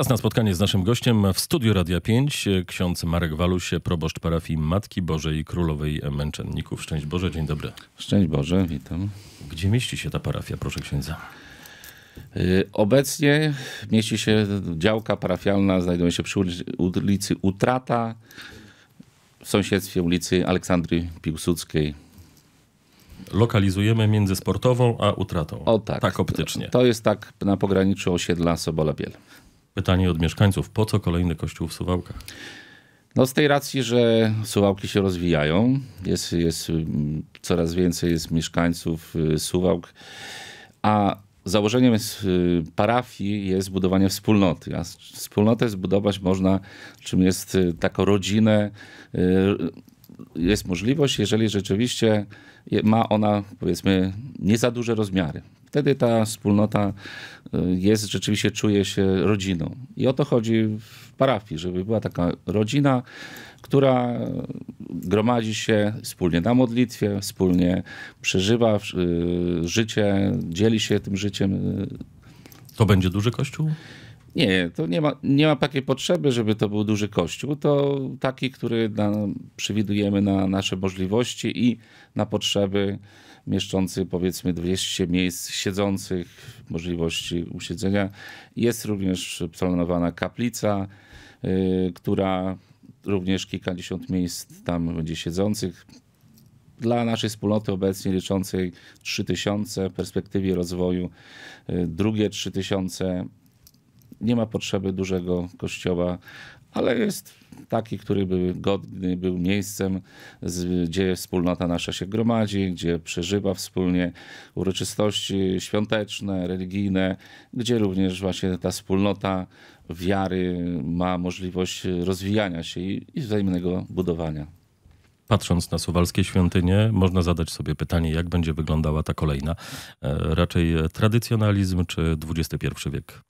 Czas na spotkanie z naszym gościem w studiu Radia 5. Ksiądz Marek Walusie, proboszcz parafii Matki Bożej Królowej Męczenników. Szczęść Boże, dzień dobry. Szczęść Boże, witam. Gdzie mieści się ta parafia, proszę księdza? Y, Obecnie mieści się działka parafialna, znajduje się przy ulicy Utrata, w sąsiedztwie ulicy Aleksandry Piłsudskiej. Lokalizujemy między sportową a utratą. O tak. Tak optycznie. To jest tak na pograniczu osiedla Sobola Biel. Pytanie od mieszkańców. Po co kolejny kościół w Suwałkach? No z tej racji, że Suwałki się rozwijają, jest, jest mm, coraz więcej jest mieszkańców y, Suwałk, a założeniem jest, y, parafii jest budowanie wspólnoty. A wspólnotę zbudować można, czym jest y, taką rodzinę. Jest możliwość, jeżeli rzeczywiście ma ona, powiedzmy, nie za duże rozmiary. Wtedy ta wspólnota jest, rzeczywiście czuje się rodziną. I o to chodzi w parafii, żeby była taka rodzina, która gromadzi się wspólnie na modlitwie, wspólnie przeżywa życie, dzieli się tym życiem. To będzie duży kościół? Nie, to nie ma, nie ma takiej potrzeby, żeby to był duży kościół. To taki, który na, przewidujemy na nasze możliwości i na potrzeby mieszczący powiedzmy 200 miejsc siedzących, możliwości usiedzenia. Jest również planowana kaplica, yy, która również kilkadziesiąt miejsc tam będzie siedzących. Dla naszej wspólnoty obecnie liczącej 3000 w perspektywie rozwoju, yy, drugie 3000 nie ma potrzeby dużego kościoła, ale jest taki, który by godny był miejscem, gdzie wspólnota nasza się gromadzi, gdzie przeżywa wspólnie uroczystości świąteczne, religijne, gdzie również właśnie ta wspólnota wiary ma możliwość rozwijania się i, i wzajemnego budowania. Patrząc na suwalskie świątynie, można zadać sobie pytanie, jak będzie wyglądała ta kolejna. E, raczej tradycjonalizm czy XXI wiek?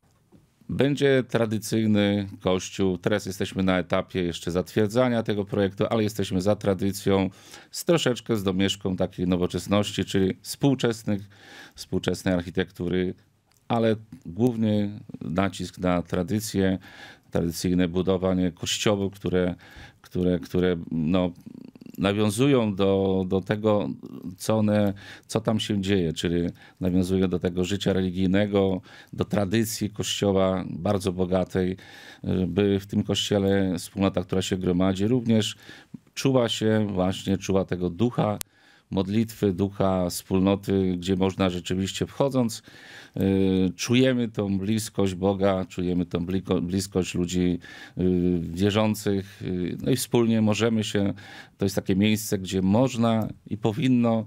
Będzie tradycyjny kościół. Teraz jesteśmy na etapie jeszcze zatwierdzania tego projektu, ale jesteśmy za tradycją z troszeczkę z domieszką takiej nowoczesności, czyli współczesnych, współczesnej architektury, ale głównie nacisk na tradycję, tradycyjne budowanie kościołów, które, które, które no, nawiązują do, do tego, co, one, co tam się dzieje, czyli nawiązują do tego życia religijnego, do tradycji kościoła bardzo bogatej, by w tym kościele wspólnota, która się gromadzi, również czuła się właśnie, czuła tego ducha modlitwy, ducha wspólnoty, gdzie można rzeczywiście wchodząc, y, czujemy tą bliskość Boga, czujemy tą bliskość ludzi y, wierzących, y, no i wspólnie możemy się, to jest takie miejsce, gdzie można i powinno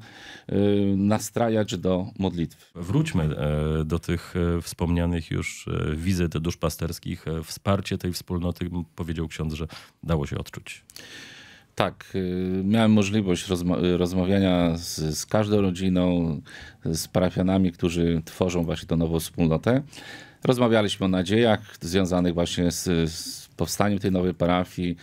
nastrajać do modlitwy. Wróćmy e, do tych e, wspomnianych już e, wizyt duszpasterskich. Wsparcie tej wspólnoty, powiedział ksiądz, że dało się odczuć. Tak, y, miałem możliwość rozma rozmawiania z, z, każdą rodziną, z parafianami, którzy tworzą właśnie tę nową wspólnotę. Rozmawialiśmy o nadziejach związanych właśnie z, z powstaniem tej nowej parafii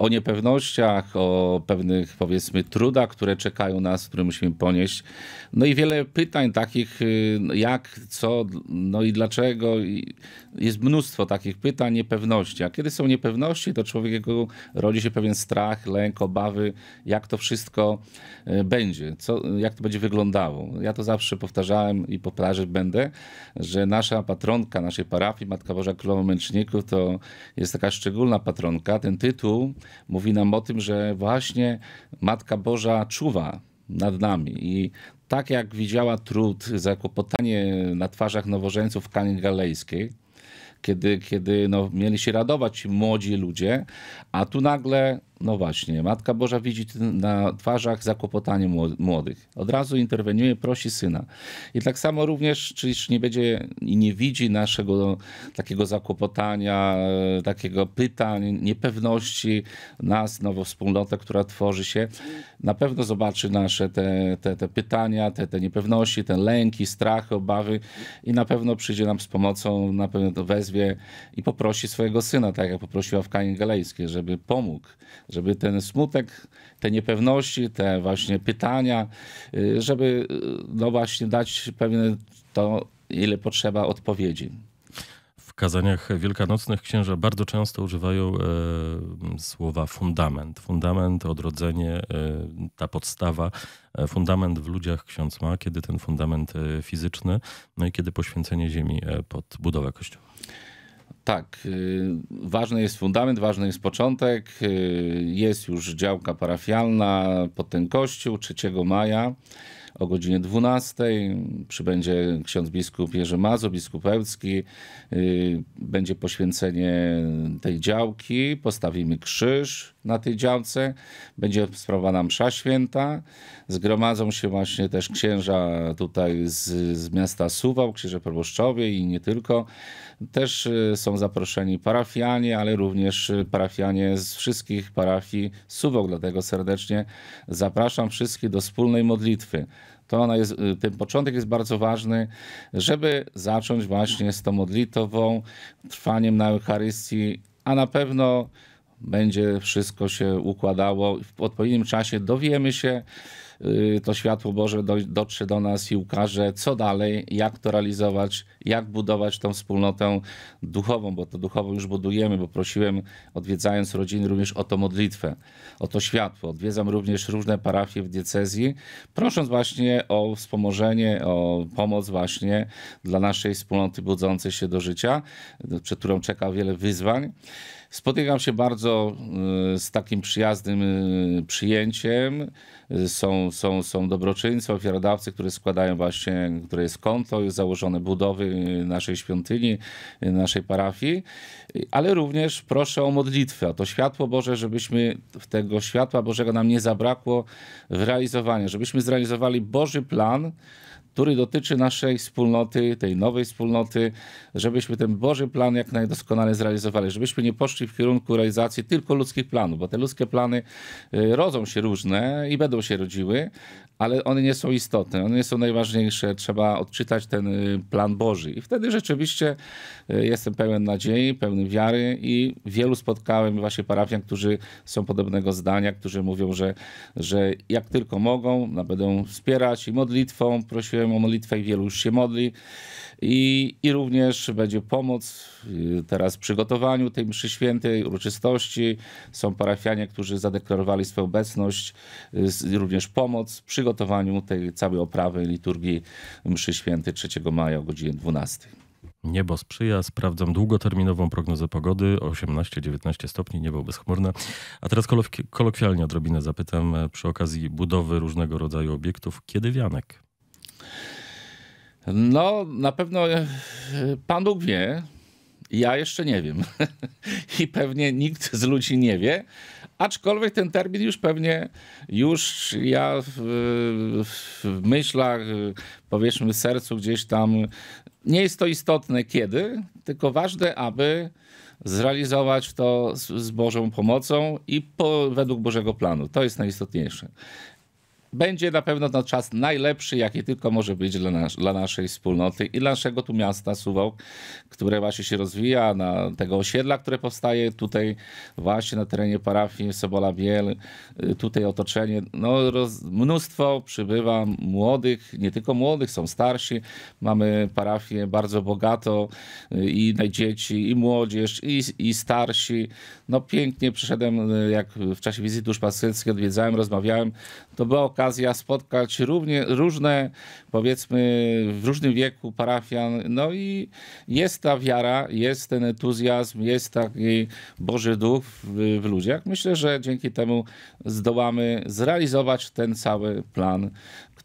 o niepewnościach, o pewnych powiedzmy trudach, które czekają nas, które musimy ponieść. No i wiele pytań takich y, jak, co, no i dlaczego. Jest mnóstwo takich pytań, niepewności. A kiedy są niepewności, to człowieku rodzi się pewien strach, lęk, obawy, jak to wszystko y, będzie, co, jak to będzie wyglądało. Ja to zawsze powtarzałem i powtarzać będę, że nasza patronka naszej parafii, Matka Boża Królowa Męczników, to jest taka szczególna patronka. Ten tytuł mówi nam o tym, że właśnie Matka Boża czuwa nad nami i tak jak widziała trud, zakłopotanie na twarzach nowożeńców w Kanie Galejskiej, kiedy, kiedy no, mieli się radować młodzi ludzie, a tu nagle no właśnie, Matka Boża widzi na twarzach zakłopotanie młodych. Od razu interweniuje, prosi syna. I tak samo również, czyż nie będzie i nie widzi naszego takiego zakłopotania, e, takiego pytań, niepewności nas, nową wspólnotę, która tworzy się. Na pewno zobaczy nasze te, te, te pytania, te, te niepewności, te lęki, strachy, obawy i na pewno przyjdzie nam z pomocą, na pewno to wezwie i poprosi swojego syna, tak jak poprosiła w Kanie Galejskiej, żeby pomógł żeby ten smutek, te niepewności, te właśnie pytania, y, żeby y, no właśnie dać pewne to, ile potrzeba odpowiedzi. W kazaniach wielkanocnych księża bardzo często używają e, słowa fundament. Fundament, odrodzenie, e, ta podstawa, e, fundament w ludziach ksiądz ma, kiedy ten fundament e, fizyczny, no i kiedy poświęcenie ziemi e, pod budowę kościoła. Tak, y, ważny jest fundament, ważny jest początek. y, Jest już działka parafialna pod ten kościół 3 maja o godzinie 12. Przybędzie ksiądz biskup Jerzy Mazo, biskup Ełcki. y, Będzie poświęcenie tej działki. Postawimy krzyż na tej działce. Będzie sprawowana msza święta. Zgromadzą się właśnie też księża tutaj z, z miasta Suwał, księże proboszczowie i nie tylko. Też y, są zaproszeni parafianie, ale również y, parafianie z wszystkich parafii Suwok. Dlatego serdecznie zapraszam wszystkich do wspólnej modlitwy. To ona jest, y, ten początek jest bardzo ważny, żeby zacząć właśnie z tą modlitwą, trwaniem na Eucharystii, a na pewno będzie wszystko się układało. W odpowiednim czasie dowiemy się, y, to światło Boże do, dotrze do nas i ukaże, co dalej, jak to realizować, jak budować tą wspólnotę duchową, bo to duchową już budujemy, bo prosiłem, odwiedzając rodziny, również o to modlitwę, o to światło. Odwiedzam również różne parafie w diecezji, prosząc właśnie o wspomożenie, o pomoc właśnie dla naszej wspólnoty budzącej się do życia, przed którą czeka wiele wyzwań. Spotykam się bardzo y, z takim przyjaznym y, przyjęciem. Y, Są, są, są dobroczyńcy, ofiarodawcy, którzy składają właśnie, które jest konto jest założone budowy naszej świątyni, naszej parafii, ale również proszę o modlitwę, o to światło Boże, żebyśmy tego światła Bożego nam nie zabrakło w realizowaniu, żebyśmy zrealizowali Boży plan, który dotyczy naszej wspólnoty, tej nowej wspólnoty, żebyśmy ten Boży plan jak najdoskonale zrealizowali, żebyśmy nie poszli w kierunku realizacji tylko ludzkich planów, bo te ludzkie plany y, rodzą się różne i będą się rodziły, ale one nie są istotne, one nie są najważniejsze. Trzeba odczytać ten y, plan Boży. I wtedy rzeczywiście y, jestem pełen nadziei, pełny wiary i wielu spotkałem właśnie parafian, którzy są podobnego zdania, którzy mówią, że, że jak tylko mogą, będą wspierać i modlitwą. Prosiłem o modlitwę i wielu już się modli. I, I również będzie pomoc y, teraz w przygotowaniu tej mszy świętej, uroczystości. Są parafianie, którzy zadeklarowali swoją obecność, y, również pomoc w przygotowaniu tej całej oprawy liturgii mszy świętej 3 maja o godzinie 12. Niebo sprzyja, sprawdzam długoterminową prognozę pogody, 18-19 stopni, niebo bezchmurne. A teraz kolok- kolokwialnie odrobinę zapytam e, przy okazji budowy różnego rodzaju obiektów, kiedy wianek? No, na pewno e, Pan Bóg wie. Ja jeszcze nie wiem. I pewnie nikt z ludzi nie wie. Aczkolwiek ten termin już pewnie, już ja w, w myślach, powiedzmy w sercu gdzieś tam, nie jest to istotne kiedy, tylko ważne, aby zrealizować to z, z Bożą pomocą i po, według Bożego planu. To jest najistotniejsze będzie na pewno to czas najlepszy, jaki tylko może być dla, nas, dla naszej wspólnoty i dla naszego tu miasta Suwałk, które właśnie się rozwija, na tego osiedla, które powstaje tutaj właśnie na terenie parafii Sobola Biel, y, tutaj otoczenie, no roz, mnóstwo przybywa młodych, nie tylko młodych, są starsi, mamy parafię bardzo bogato y, i na dzieci, i młodzież, i, i starsi, no pięknie przyszedłem, y, jak w czasie wizyty duszpasterskiej odwiedzałem, rozmawiałem, to była okazja spotkać równie, różne, powiedzmy, w różnym wieku parafian. No i jest ta wiara, jest ten entuzjazm, jest taki Boży Duch w, w ludziach. Myślę, że dzięki temu zdołamy zrealizować ten cały plan.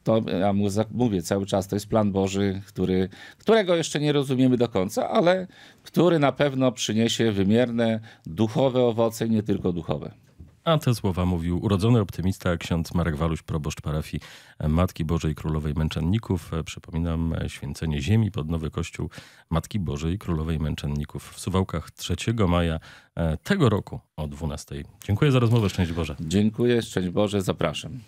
To, ja mu mówię cały czas, to jest plan Boży, który, którego jeszcze nie rozumiemy do końca, ale który na pewno przyniesie wymierne duchowe owoce nie tylko duchowe. A te słowa mówił urodzony optymista ksiądz Marek Waluś, proboszcz parafii Matki Bożej Królowej Męczenników. Przypominam, święcenie ziemi pod nowy kościół Matki Bożej Królowej Męczenników w Suwałkach 3 maja e, tego roku o 12. Dziękuję za rozmowę, szczęść Boże. Dziękuję, szczęść Boże, zapraszam.